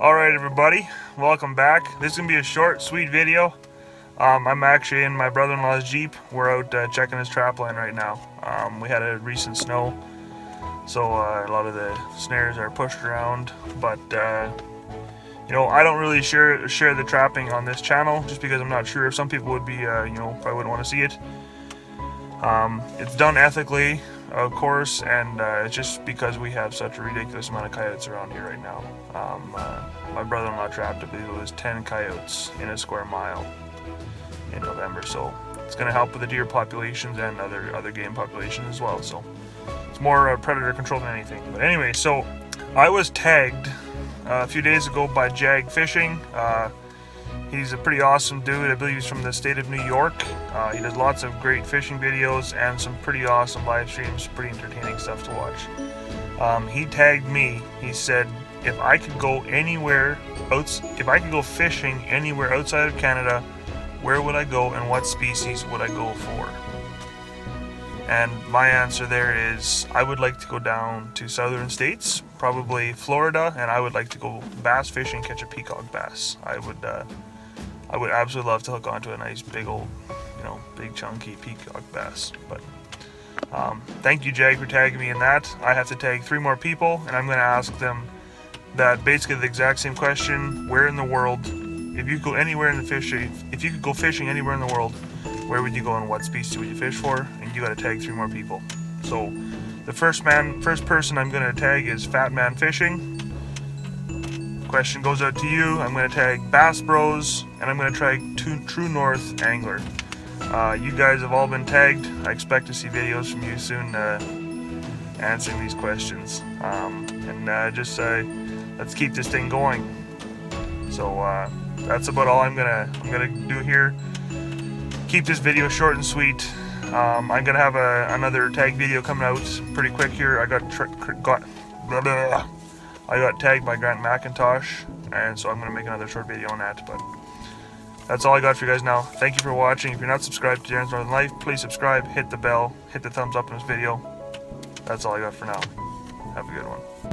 Alright everybody, welcome back. This is going to be a short, sweet video. Um, I'm actually in my brother-in-law's Jeep. We're out uh, checking his trap line right now. Um, we had a recent snow, so uh, a lot of the snares are pushed around. But, uh, you know, I don't really share, share the trapping on this channel, just because I'm not sure if some people would be, uh, you know, probably wouldn't want to see it. Um, it's done ethically, of course, and uh, it's just because we have such a ridiculous amount of coyotes around here right now. Um, uh, my brother-in-law trapped, I believe it was 10 coyotes in a square mile in November, so it's going to help with the deer populations and other other game populations as well. So it's more uh, predator control than anything. But anyway, so I was tagged uh, a few days ago by Jag Fishing. He's a pretty awesome dude. I believe he's from the state of New York. Uh, he does lots of great fishing videos and some pretty awesome live streams, pretty entertaining stuff to watch. Um, he tagged me. He said if I could go anywhere, if I could go fishing anywhere outside of Canada, where would I go and what species would I go for? And my answer there is I would like to go down to southern states, probably Florida, and I would like to go bass fishing, catch a peacock bass. I would uh, I would absolutely love to hook onto a nice big old, you know, big chunky peacock bass. But um, thank you, Jag, for tagging me in that. I have to tag three more people, and I'm going to ask them that basically the exact same question: Where in the world, if you go anywhere in the fish, if you could go fishing anywhere in the world, where would you go and what species would you fish for? And you got to tag three more people. So the first man, first person I'm going to tag is Fat Man Fishing. Question goes out to you. I'm going to tag Bass Bros and I'm going to tag True North Angler. Uh, you guys have all been tagged. I expect to see videos from you soon uh, answering these questions. Um, and uh, just uh, let's keep this thing going. So uh, that's about all I'm gonna I'm gonna do here. Keep this video short and sweet. Um, I'm gonna have a, another tag video coming out pretty quick here. I got got blah, blah, I got tagged by Grant McIntosh, and so I'm going to make another short video on that. But that's all I got for you guys now. Thank you for watching. If you're not subscribed to Darren's Northern Life, please subscribe, hit the bell, hit the thumbs up in this video. That's all I got for now. Have a good one.